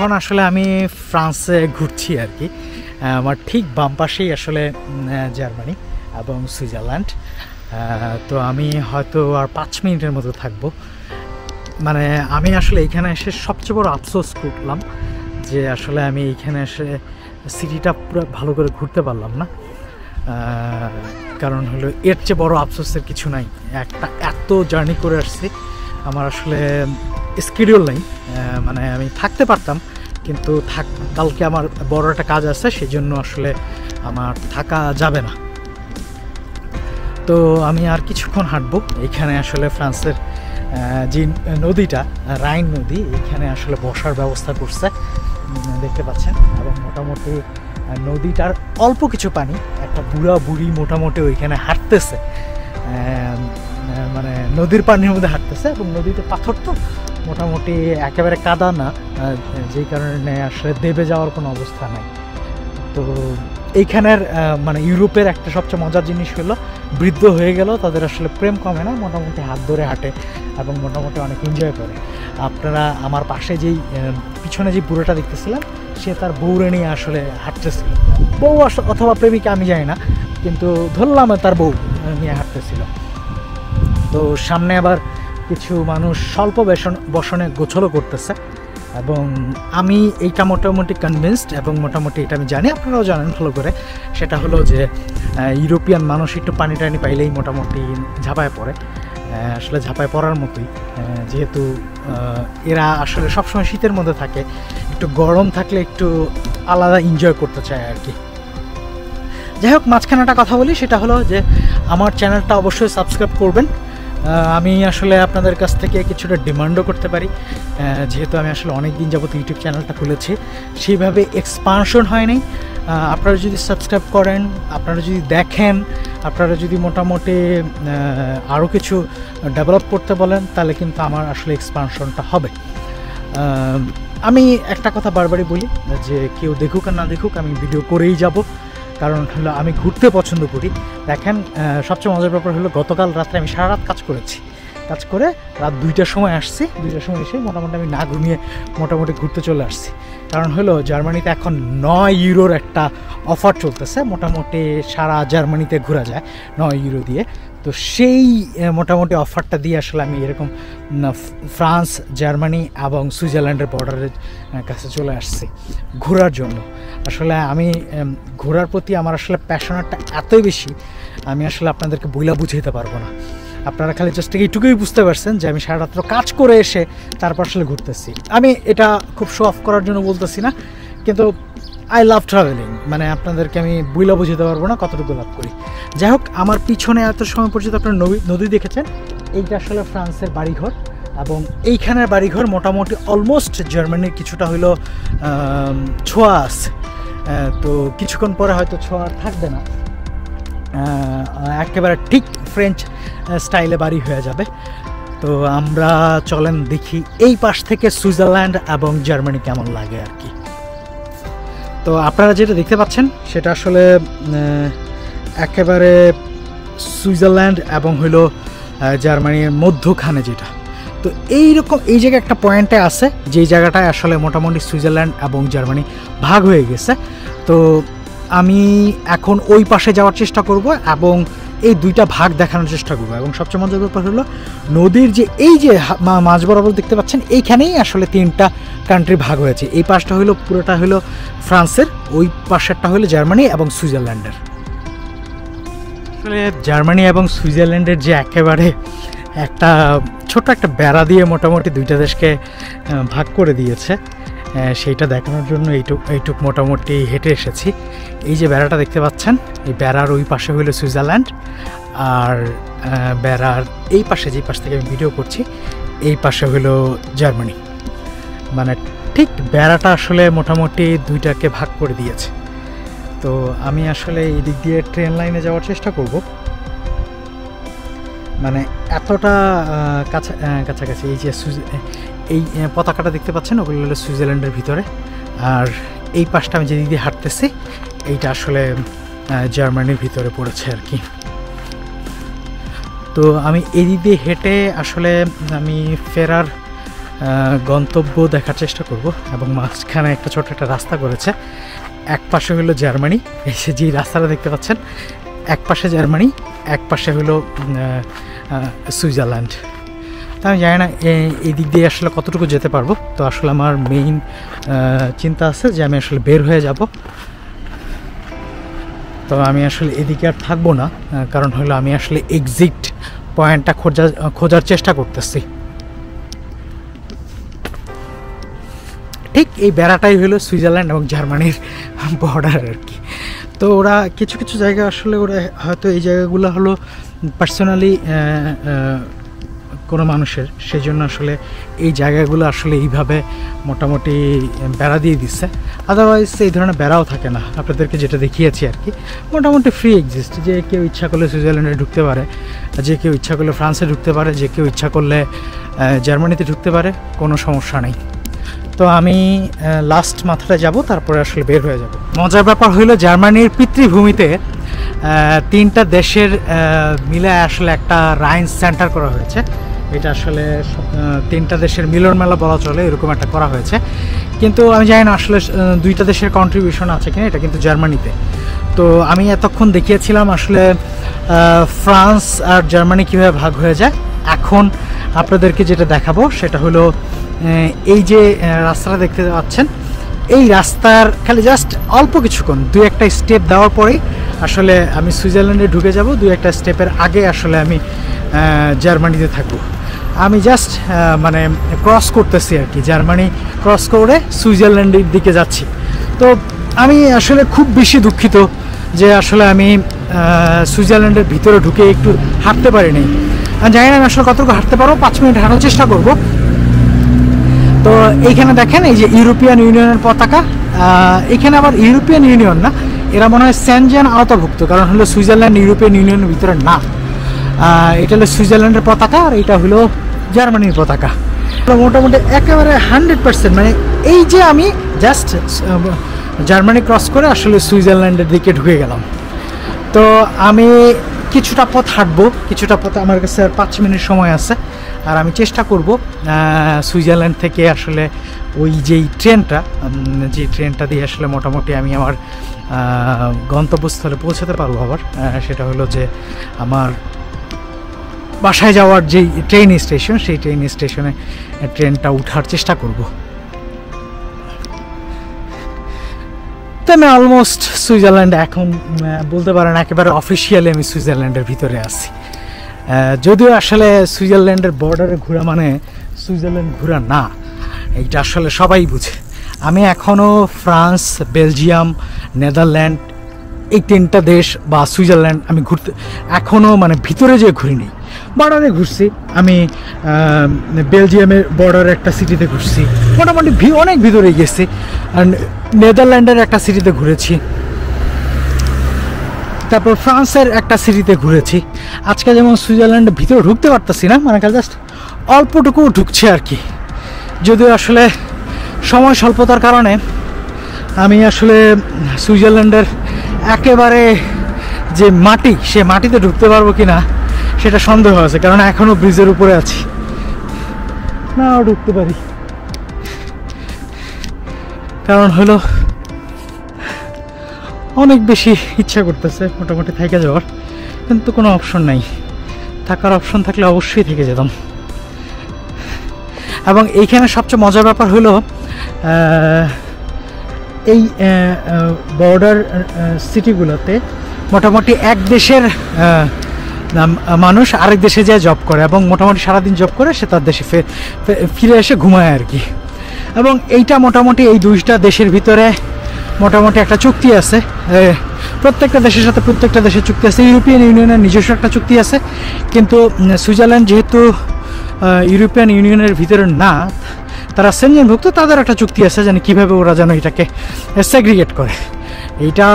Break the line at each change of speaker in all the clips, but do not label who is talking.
এখন আসলে আমি ফ্রান্সে ঘুরছি আর কি। আমার ঠিক বাম পাশেই আসলে জার্মানি এবং সুইজারল্যান্ড। তো আমি হয়তো আর পাঁচ মিনিটের মতো থাকব। মানে আমি আসলে এখানে এসে সবচেয়ে বড় আফসোস করলাম যে আসলে আমি এইখানে এসে সিটিটা পুরো ভালো করে ঘুরতে পারলাম না। কারণ হলো এর চেয়ে বড় আফসোসের কিছু নাই। একটা এত জার্নি করে আসছি। আমার আসলে স্কিডিউল নেই মানে আমি থাকতে পারতাম, কিন্তু থাক, কালকে আমার বড় একটা কাজ আছে সেই জন্য আসলে আমার থাকা যাবে না। তো আমি আর কিছুক্ষণ হাঁটবো, এখানে আসলে ফ্রান্সের যে নদীটা, রাইন নদী, এখানে আসলে বসার ব্যবস্থা করছে দেখতে পাচ্ছেন, এবং মোটামুটি নদীটার অল্প কিছু পানি, একটা বুড়া বুড়ি মোটামুটি ওইখানে হাঁটতেছে মানে নদীর পানির মধ্যে হাঁটতেছে, এবং নদীতে পাথর তো মোটামুটি একেবারে কাদা না যেই কারণে আসলে দেবে যাওয়ার কোনো অবস্থা নাই। তো এইখানের মানে ইউরোপের একটা সবচেয়ে মজার জিনিস হলো, বৃদ্ধ হয়ে গেল তাদের আসলে প্রেম কমে না, মোটামুটি হাত ধরে হাঁটে এবং মোটামুটি অনেক এনজয় করে। আপনারা আমার পাশে যেই পিছনে যে বুড়োটা দেখতেছিলাম, সে তার বউরে নিয়ে আসলে হাঁটতেছিল। বউ অথবা প্রেমিকা আমি জানি না, কিন্তু ধরলাম তার বউ নিয়ে হাঁটতেছিল। তো সামনে আবার কিছু মানুষ স্বল্প বেসন বসনে গোছলও করতেছে। এবং আমি এইটা মোটামুটি কনভিন্সড এবং মোটামুটি এটা আমি জানি, আপনারাও জানেন ভালো করে। সেটা হলো যে ইউরোপিয়ান মানুষ একটু পানি টানি পাইলেই মোটামুটি ঝাঁপায় পড়ে। আসলে ঝাঁপায় পড়ার মতোই। যেহেতু এরা আসলে সবসময় শীতের মধ্যে থাকে, একটু গরম থাকলে একটু আলাদা এনজয় করতে চায় আর কি। যাই হোক মাঝখানে একটা কথা বলি, সেটা হলো যে, আমার চ্যানেলটা অবশ্যই সাবস্ক্রাইব করবেন। আমি আসলে আপনাদের কাছ থেকে কিছুটা ডিমান্ডও করতে পারি। যেহেতু আমি আসলে অনেক দিন যাবত ইউটিউব চ্যানেলটা খুলেছি, সেইভাবে এক্সপানশন হয়নি। আপনারা যদি সাবস্ক্রাইব করেন, আপনারা যদি দেখেন, আপনারা যদি মোটামুটি আরও কিছু ডেভেলপ করতে বলেন, তাহলে কিন্তু আমার আসলে এক্সপানশনটা হবে। আমি একটা কথা বারবারই বলি, যে কেউ দেখুক আর না দেখুক, আমি ভিডিও করেই যাব। কারণ হলো আমি ঘুরতে পছন্দ করি। দেখেন সবচেয়ে মজার ব্যাপার হলো গতকাল রাত্রে আমি সারা রাত কাজ করেছি। কাজ করে রাত দুইটার সময় আসছি। দুইটার সময় এসে মোটামুটি আমি না ঘুমিয়ে মোটামুটি ঘুরতে চলে আসছি। কারণ হলো জার্মানিতে এখন নয় ইউরোর একটা অফার চলতেছে। মোটামুটি সারা জার্মানিতে ঘোরা যায় নয় ইউরো দিয়ে। তো সেই মোটামুটি অফারটা দিয়ে আসলে আমি এরকম ফ্রান্স, জার্মানি এবং সুইজারল্যান্ডের বর্ডারের কাছে চলে আসছি ঘোরার জন্য। আসলে আমি ঘোরার প্রতি আমার আসলে প্যাশনেটটা এতই বেশি, আমি আসলে আপনাদেরকে বইলা বুঝাইতে পারব না। আপনারা খালি জাস্ট এইটুকুই বুঝতে পারছেন যে আমি সারা রাত্র কাজ করে এসে তারপর আসলে ঘুরতেছি। আমি এটা খুব শো অফ করার জন্য বলতেছি না, কিন্তু আই লাভ ট্রাভেলিং মানে আপনাদেরকে আমি বুইলা বুঝাতে পারব না কতটুকু লাভ করি। যাই হোক, আমার পিছনে এত সময় পর্যন্ত আপনার নদী নদী দেখেছেন। এইটা আসলে ফ্রান্সের বাড়িঘর এবং এইখানের বাড়িঘর মোটামুটি অলমোস্ট জার্মানির কিছুটা হইল ছোঁয়া আছে। তো কিছুক্ষণ পরে হয়তো ছোঁয়া থাকবে না। একেবারে ঠিক ফ্রেঞ্চ স্টাইলে বাড়ি হয়ে যাবে। তো আমরা চলেন দেখি এই পাশ থেকে সুইজারল্যান্ড এবং জার্মানি কেমন লাগে আর কি। তো আপনারা যেটা দেখতে পাচ্ছেন, সেটা আসলে একেবারে সুইজারল্যান্ড এবং হইল জার্মানির মধ্যখানে যেটা। তো এই রকম এই জায়গায় একটা পয়েন্টে আছে, যেই জায়গাটায় আসলে মোটামুটি সুইজারল্যান্ড এবং জার্মানি ভাগ হয়ে গেছে। তো আমি এখন ওই পাশে যাওয়ার চেষ্টা করব এবং এই দুইটা ভাগ দেখানোর চেষ্টা করব। এবং সবচেয়ে মজার ব্যাপার হলো, নদীর যে এই যে মাঝ বরাবর দেখতে পাচ্ছেন, এইখানেই আসলে তিনটা কান্ট্রি ভাগ হয়েছে। এই পাশটা হলো, পুরোটা হলো ফ্রান্সের, ওই পাশেরটা হলো জার্মানি এবং সুইজারল্যান্ডের। আসলে জার্মানি এবং সুইজারল্যান্ডের যে একেবারে একটা ছোট একটা বেড়া দিয়ে মোটামুটি দুইটা দেশকে ভাগ করে দিয়েছে। সেইটা দেখানোর জন্য এইটুক এইটুক মোটামুটি হেঁটে এসেছি। এই যে বেড়াটা দেখতে পাচ্ছেন, এই বেড়ার ওই পাশে হলো সুইজারল্যান্ড, আর বেড়ার এই পাশে, যেই পাশ থেকে আমি ভিডিও করছি, এই পাশে হলো জার্মানি। মানে ঠিক বেড়াটা আসলে মোটামুটি দুইটাকে ভাগ করে দিয়েছে। তো আমি আসলে এই দিক দিয়ে ট্রেন লাইনে যাওয়ার চেষ্টা করব। মানে এতটা কাছা কাছাকাছি, এই যে এই পতাকাটা দেখতে পাচ্ছেন? ওগুলো হলো সুইজারল্যান্ডের ভিতরে। আর এই পাশটা আমি যেদিক দিয়ে হাঁটতেছি, এইটা আসলে জার্মানির ভিতরে পড়েছে আর কি। তো আমি এই দিয়ে হেঁটে আসলে আমি ফেরার গন্তব্য দেখার চেষ্টা করব এবং মাঝখানে একটা ছোট একটা রাস্তা করেছে। এক পাশে হলো জার্মানি, এই যে রাস্তাটা দেখতে পাচ্ছেন, এক পাশে জার্মানি, এক পাশে হলো সুইজারল্যান্ড। তা আমি জানি না এই দিক দিয়ে আসলে কতটুকু যেতে পারব। তো আসলে আমার মেইন চিন্তা আছে যে আমি আসলে বের হয়ে যাব। তো আমি আসলে এদিকে আর থাকব না কারণ হলো আমি আসলে এক্সিট পয়েন্টটা খোঁজার খোঁজার চেষ্টা করতেছি। ঠিক এই বেড়াটাই হলো সুইজারল্যান্ড এবং জার্মানির বর্ডার আর কি। তো ওরা কিছু কিছু জায়গা আসলে ওরা হয়তো এই জায়গাগুলো হলো পার্সোনালি কোনো মানুষের সেই জন্য আসলে এই জায়গাগুলো আসলে এইভাবে মোটামুটি বেড়া দিয়ে দিচ্ছে আদারওয়াইজ এই ধরনের বেড়াও থাকে না। আপনাদেরকে যেটা দেখিয়েছি আর কি, মোটামুটি ফ্রি এক্সিস্ট যে কেউ ইচ্ছা করলে সুইজারল্যান্ডে ঢুকতে পারে, যে কেউ ইচ্ছা করলে ফ্রান্সে ঢুকতে পারে, যে কেউ ইচ্ছা করলে জার্মানিতে ঢুকতে পারে, কোনো সমস্যা নেই। তো আমি লাস্ট মাথাটা যাব, তারপরে আসলে বের হয়ে যাব। মজার ব্যাপার হইল জার্মানির পিতৃভূমিতে তিনটা দেশের মিলে আসলে একটা রাইন সেন্টার করা হয়েছে। এটা আসলে তিনটা দেশের মিলন মেলা বলা চলে, এরকম একটা করা হয়েছে। কিন্তু আমি জানি না আসলে দুইটা দেশের কন্ট্রিবিউশন আছে কিনা, এটা কিন্তু জার্মানিতে। তো আমি এতক্ষণ দেখিয়েছিলাম আসলে ফ্রান্স আর জার্মানি কীভাবে ভাগ হয়ে যায়। এখন আপনাদেরকে যেটা দেখাবো, সেটা হলো এই যে রাস্তাটা দেখতে পাচ্ছেন, এই রাস্তার খালি জাস্ট অল্প কিছুক্ষণ, দুই একটা স্টেপ দেওয়ার পরেই আসলে আমি সুইজারল্যান্ডে ঢুকে যাব, দুই একটা স্টেপের আগে আসলে আমি জার্মানিতে থাকব। আমি জাস্ট মানে ক্রস করতেছি আর কি, জার্মানি ক্রস করে সুইজারল্যান্ডের দিকে যাচ্ছি। তো আমি আসলে খুব বেশি দুঃখিত যে আসলে আমি সুইজারল্যান্ডের ভিতরে ঢুকে একটু হাঁটতে পারিনি। জানি না আমি আসলে কতটুকু হাঁটতে পারব, পাঁচ মিনিট হাঁটার চেষ্টা করব। তো এইখানে দেখেন, এই যে ইউরোপিয়ান ইউনিয়নের পতাকা এখানে আবার ইউরোপিয়ান ইউনিয়ন না, এরা মনে হয় স্যানজেন আওতাভুক্ত, কারণ হলো সুইজারল্যান্ড ইউরোপিয়ান ইউনিয়নের ভিতরে না। এটা হলো সুইজারল্যান্ডের পতাকা আর এটা হলো জার্মানির পতাকা। মোটামুটি একেবারে হান্ড্রেড পার্সেন্ট মানে এই যে আমি জাস্ট জার্মানি ক্রস করে আসলে সুইজারল্যান্ডের দিকে ঢুকে গেলাম। তো আমি কিছুটা পথ হাঁটবো, কিছুটা পথ আমার কাছে পাঁচ মিনিট সময় আছে, আর আমি চেষ্টা করব সুইজারল্যান্ড থেকে আসলে ওই যেই ট্রেনটা যে ট্রেনটা দিয়ে আসলে মোটামুটি আমি আমার গন্তব্যস্থলে পৌঁছাতে পারব আবার সেটা হলো যে আমার বাসায় যাওয়ার যেই ট্রেন স্টেশন সেই ট্রেন স্টেশনে ট্রেনটা উঠার চেষ্টা করব। তো আমি অলমোস্ট সুইজারল্যান্ড এখন বলতে পারেন একেবারে অফিসিয়ালি আমি সুইজারল্যান্ডের ভিতরে আছি। যদিও আসলে সুইজারল্যান্ডের বর্ডারে ঘোরা মানে সুইজারল্যান্ড ঘোরা না, এইটা আসলে সবাই বুঝে। আমি এখনও ফ্রান্স, বেলজিয়াম, নেদারল্যান্ড এই তিনটা দেশ বা সুইজারল্যান্ড আমি ঘুরতে এখনও মানে ভিতরে যে ঘুরিনি। বর্ডারে ঘুরছি। আমি বেলজিয়ামের বর্ডার একটা সিটিতে ঘুরছি। মোটামুটি ভি- অনেক ভিতরে গেছি। আর নেদারল্যান্ডের একটা সিটিতে ঘুরেছি। তারপর ফ্রান্সের একটা সিটিতে ঘুরেছি। আজকে যেমন সুইজারল্যান্ডের ভিতরে ঢুকতে পারতেছি না মানে জাস্ট অল্পটুকু ঢুকছে আর কি। যদিও আসলে সময় স্বল্পতার কারণে আমি আসলে সুইজারল্যান্ডের একেবারে যে মাটি, সে মাটিতে ঢুকতে পারব কি না সেটা সন্দেহ আছে, কারণ এখনও ব্রিজের উপরে আছি। নাও ঢুকতে পারি। কারণ হলো, অনেক বেশি ইচ্ছা করতেছে মোটামুটি থেকে যাওয়ার, কিন্তু কোনো অপশন নাই। থাকার অপশন থাকলে অবশ্যই থেকে যেতাম। এবং এইখানে সবচেয়ে মজার ব্যাপার হলো এই বর্ডার সিটিগুলোতে মোটামুটি এক দেশের মানুষ আরেক দেশে যায় জব করে এবং মোটামুটি সারাদিন জব করে সে তার দেশে ফিরে এসে ঘুমায় আর কি। এবং এইটা মোটামুটি এই দুইটা দেশের ভিতরে মোটামুটি একটা চুক্তি আছে। প্রত্যেকটা দেশের সাথে প্রত্যেকটা দেশের চুক্তি আছে। ইউরোপিয়ান ইউনিয়নের নিজস্ব একটা চুক্তি আছে। কিন্তু সুইজারল্যান্ড যেহেতু ইউরোপিয়ান ইউনিয়নের ভিতরে না, তারা সেনজেনভুক্ত তাদের একটা চুক্তি আছে যেন কীভাবে ওরা যেন এটাকে সেগ্রিগেট করে। এইটা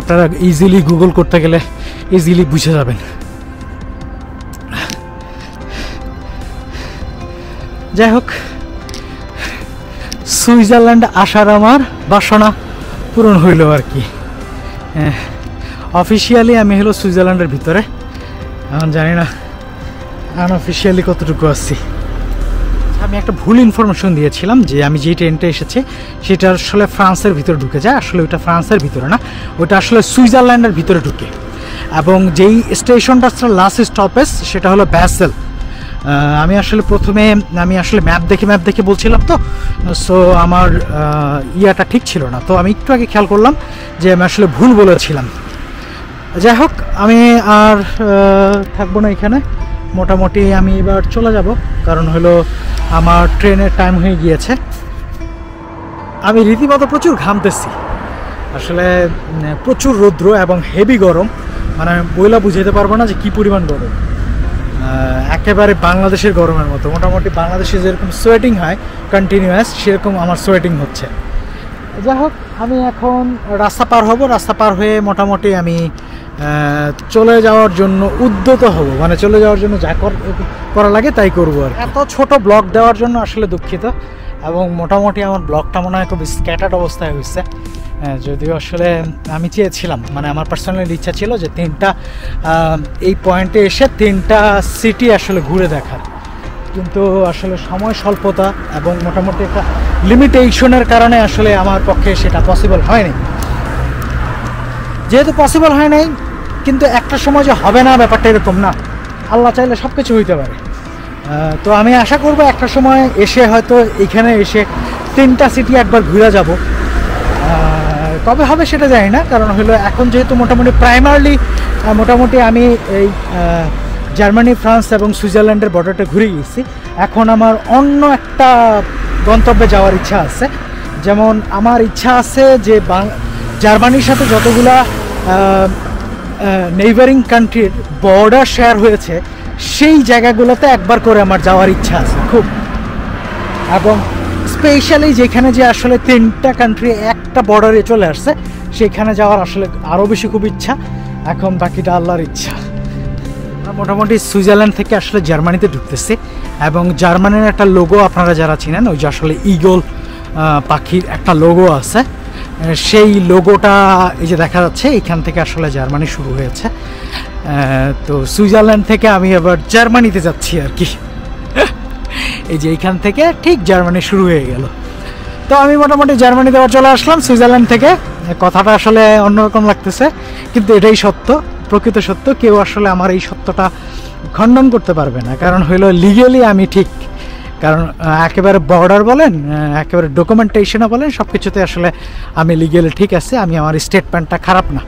আপনারা ইজিলি গুগল করতে গেলে ইজিলি বুঝে যাবেন। যাই হোক সুইজারল্যান্ড আসার আমার বাসনা পূরণ হইল আর কি। অফিসিয়ালি আমি হলো সুইজারল্যান্ডের ভিতরে। এখন জানি না আনঅফিসিয়ালি কতটুকু আছি। আমি একটা ভুল ইনফরমেশন দিয়েছিলাম যে আমি যেই ট্রেনটা এসেছি, সেটা আসলে ফ্রান্সের ভিতরে ঢুকে যায়। আসলে ওটা ফ্রান্সের ভিতরে না ওটা আসলে সুইজারল্যান্ডের ভিতরে ঢুকে। এবং যেই স্টেশনটা লাস্ট স্টপেজ সেটা হলো ব্যাসেল আমি আসলে প্রথমে, আমি আসলে ম্যাপ দেখে ম্যাপ দেখে বলছিলাম তো সো আমার ইয়াটা ঠিক ছিল না। তো আমি একটু আগে খেয়াল করলাম যে আমি আসলে ভুল বলেছিলাম। যাই হোক, আমি আর থাকব না এখানে। মোটামুটি আমি এবার চলে যাব, কারণ হলো আমার ট্রেনের টাইম হয়ে গিয়েছে। আমি রীতিমতো প্রচুর ঘামতেছি। আসলে প্রচুর রৌদ্র এবং হেভি গরম। মানে বইলা বুঝাতে পারব না যে কি পরিমাণ গরম। একেবারে বাংলাদেশের গরমের মতো। মোটামুটি বাংলাদেশে যেরকম সোয়েটিং হয় কন্টিনিউয়াস সেরকম আমার সোয়েটিং হচ্ছে। যাই হোক, আমি এখন রাস্তা পার হব। রাস্তা পার হয়ে মোটামুটি আমি চলে যাওয়ার জন্য উদ্যত হব। মানে চলে যাওয়ার জন্য যা করা লাগে তাই করব আর এত ছোট ব্লগ দেওয়ার জন্য আসলে দুঃখিত। এবং মোটামুটি আমার ব্লগটা মনে হয় খুব স্ক্যাটার্ড অবস্থায় হয়েছে। যদিও আসলে আমি চেয়েছিলাম মানে আমার পার্সোনাল ইচ্ছা ছিল যে তিনটা এই পয়েন্টে এসে তিনটা সিটি আসলে ঘুরে দেখার। কিন্তু আসলে সময় স্বল্পতা এবং মোটামুটি একটা লিমিটেশনের কারণে আসলে আমার পক্ষে সেটা পসিবল হয়নি। যেহেতু পসিবল হয় নাই, কিন্তু একটা সময় যে হবে না ব্যাপারটা এরকম না। আল্লাহ চাইলে সব কিছু হইতে পারে। তো আমি আশা করব একটা সময় এসে হয়তো এখানে এসে তিনটা সিটি একবার ঘুরে যাব। কবে হবে সেটা জানি না, কারণ হলো এখন যেহেতু মোটামুটি প্রাইমারলি মোটামুটি আমি এই জার্মানি ফ্রান্স এবং সুইজারল্যান্ডের বর্ডারটা ঘুরে গিয়েছি এখন আমার অন্য একটা গন্তব্যে যাওয়ার ইচ্ছা আছে। যেমন আমার ইচ্ছা আছে যে জার্মানির সাথে যতগুলা নেইবারিং কান্ট্রির বর্ডার শেয়ার হয়েছে, সেই জায়গাগুলোতে একবার করে আমার যাওয়ার ইচ্ছা আছে, খুব। এবং স্পেশালি যেখানে যে আসলে তিনটা কান্ট্রি একটা বর্ডারে চলে আসছে, সেখানে যাওয়ার আসলে আরও বেশি খুব ইচ্ছা। এখন বাকিটা আল্লাহর ইচ্ছা। আমরা মোটামুটি সুইজারল্যান্ড থেকে আসলে জার্মানিতে ঢুকতেছে এবং জার্মানির একটা লোগো আপনারা যারা চিনেন, ওই যে আসলে ইগল পাখির একটা লোগো আছে। সেই লোগোটা এই যে দেখা যাচ্ছে, এখান থেকে আসলে জার্মানি শুরু হয়েছে। তো সুইজারল্যান্ড থেকে আমি এবার জার্মানিতে যাচ্ছি আর কি। এই যে এইখান থেকে ঠিক জার্মানি শুরু হয়ে গেল। তো আমি মোটামুটি জার্মানিতে আবার চলে আসলাম, সুইজারল্যান্ড থেকে। কথাটা আসলে অন্যরকম লাগতেছে, কিন্তু এটাই সত্য, প্রকৃত সত্য। কেউ আসলে আমার এই সত্যটা খণ্ডন করতে পারবে না। কারণ হইল লিগেলি আমি ঠিক। কারণ একেবারে বর্ডার বলেন একেবারে ডকুমেন্টেশনও বলেন সব কিছুতে আসলে আমি লিগেলি ঠিক আছে, আমি আমার স্টেটমেন্টটা খারাপ না।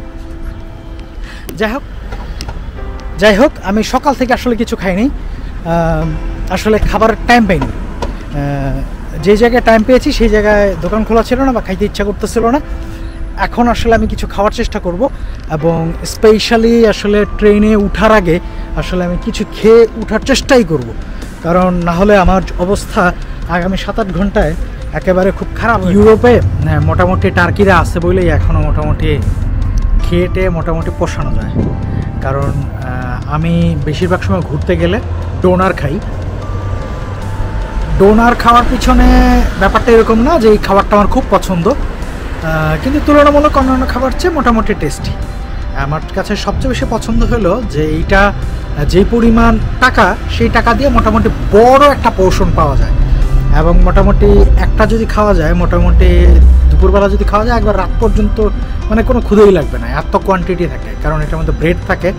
যাই হোক যাই হোক, আমি সকাল থেকে আসলে কিছু খাইনি। আসলে খাবারের টাইম পাইনি। যে জায়গায় টাইম পেয়েছি সেই জায়গায় দোকান খোলা ছিল না বা খাইতে ইচ্ছা করতেছিল না। এখন আসলে আমি কিছু খাওয়ার চেষ্টা করব এবং স্পেশালি আসলে ট্রেনে উঠার আগে আসলে আমি কিছু খেয়ে উঠার চেষ্টাই করব। কারণ না হলে আমার অবস্থা আগামী সাত আট ঘন্টায় একেবারে খুব খারাপ ইউরোপে? হ্যাঁ, মোটামুটি টার্কিরা আছে বলেই এখনও মোটামুটি খেয়েটে মোটামুটি পোষানো যায়। কারণ আমি বেশিরভাগ সময় ঘুরতে গেলে ডোনার খাই। ডোনার খাওয়ার পিছনে ব্যাপারটা এরকম না যে এই খাবারটা আমার খুব পছন্দ। কিন্তু তুলনামূলক অন্যান্য খাবার চেয়ে মোটামুটি টেস্টি। আমার কাছে সবচেয়ে বেশি পছন্দ হলো যে এইটা, যে পরিমাণ টাকা, সেই টাকা দিয়ে মোটামুটি বড় একটা পোর্শন পাওয়া যায়। এবং মোটামুটি একটা যদি খাওয়া যায়, মোটামুটি দুপুরবেলা যদি খাওয়া যায়, একবার রাত পর্যন্ত মানে কোনো ক্ষুদেই লাগবে না, এত কোয়ান্টিটি থাকে। কারণ এটার মধ্যে ব্রেড থাকে।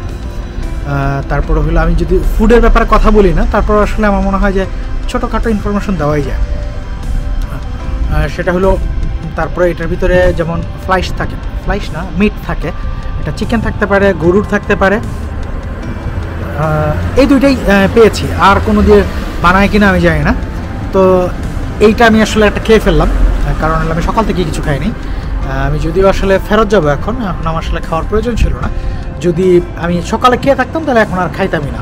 তারপরে হলো আমি যদি ফুডের ব্যাপারে কথা বলি না, তারপর আসলে আমার মনে হয় যে ছোটোখাটো ইনফরমেশন দেওয়াই যায়। সেটা হলো, তারপরে এটার ভিতরে যেমন ফ্লাইস থাকে ফ্লাইস না মিট থাকে, এটা চিকেন থাকতে পারে, গরুর থাকতে পারে এই দুইটাই পেয়েছি। আর কোনো দিয়ে বানায় কিনা আমি জানি না। তো এইটা আমি আসলে একটা খেয়ে ফেললাম, কারণ আমি সকাল থেকে কিছু খাইনি। আমি যদিও আসলে ফেরত যাব এখন এখন আমার আসলে খাওয়ার প্রয়োজন ছিল না। যদি আমি সকালে খেয়ে থাকতাম, তাহলে এখন আর খাইতামই না।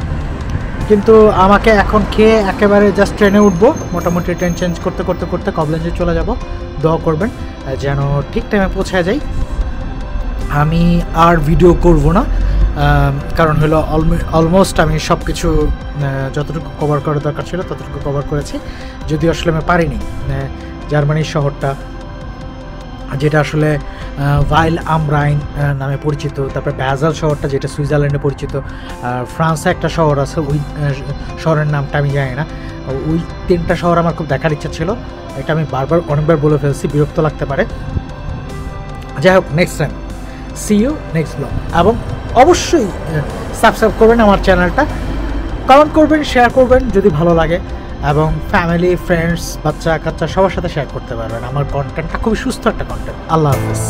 কিন্তু আমাকে এখন খেয়ে একেবারে জাস্ট ট্রেনে উঠবো। মোটামুটি ট্রেন চেঞ্জ করতে করতে করতে কবলেঞ্জে চলে যাব। দোয়া করবেন যেন ঠিক টাইমে পৌঁছায় যাই। আমি আর ভিডিও করব না কারণ হলো অলমোস্ট আমি সব কিছু যতটুকু কভার করার দরকার ছিল ততটুকু কভার করেছি। যদিও আসলে আমি পারিনি জার্মানির শহরটা। যেটা আসলে ভাইল আমরাইন নামে পরিচিত। তারপরে ব্যাজাল শহরটা যেটা সুইজারল্যান্ডে পরিচিত। আর ফ্রান্সে একটা শহর আছে, ওই শহরের নামটা আমি জানি না। ওই তিনটা শহর আমার খুব দেখার ইচ্ছা ছিল। এটা আমি বারবার, অনেকবার বলে ফেলছি, বিরক্ত লাগতে পারে। যাই হোক next time see you next blog এবং অবশ্যই সাবস্ক্রাইব করবেন আমার চ্যানেলটা কমেন্ট করবেন শেয়ার করবেন, যদি ভালো লাগে। এবং ফ্যামিলি ফ্রেন্ডস বাচ্চা কাচ্চা সবার সাথে শেয়ার করতে পারবেন। আমার কন্টেন্টটা খুবই সুস্থ একটা কন্টেন্ট আল্লাহ হাফিজ।